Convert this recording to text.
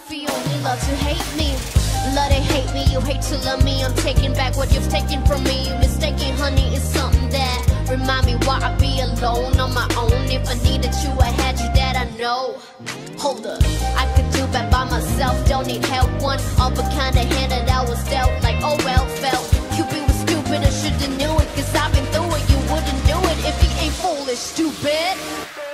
feel. They love to hate me. Love to hate me, you hate to love me. I'm taking back what you've taken from me. You mistaken, honey, it's something that remind me why I be alone on my own. If I needed you, I had you that I know. Hold up, I could do bad by myself. Don't need help. One of a kind of hand that I was dealt. Like, oh well, felt. Cupid was stupid, I should've knew it. Cause I've been through it, you wouldn't do it if he ain't foolish, stupid.